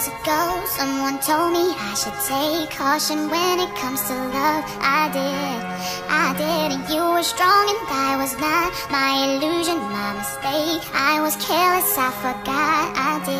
years ago, someone told me I should take caution when it comes to love. I did, I did, and you were strong and I was not. My illusion, my mistake, I was careless, I forgot, I did.